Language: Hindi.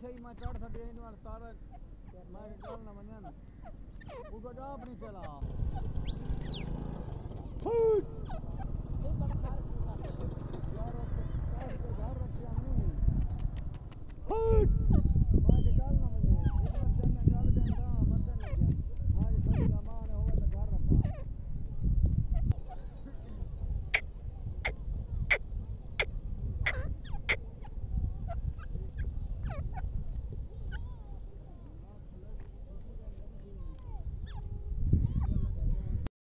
सही मैं चढ़ सके इन वाला तारा मैं निकाल ना। 你把这不能拽了。嘿。